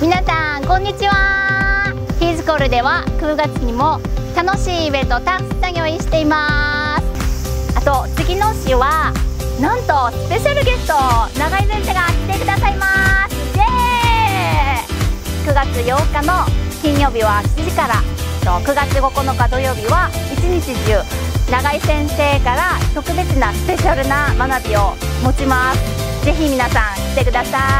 皆さんこんにちは。ヒーズコールでは9月にも楽しいイベントたくさん用意しています。あと次の週はなんとスペシャルゲスト長井先生が来てくださいます。イエーイ。9月8日の金曜日は7時から。9月9日土曜日は一日中長井先生から特別なスペシャルな学びを持ちます。ぜひ皆さん来てください。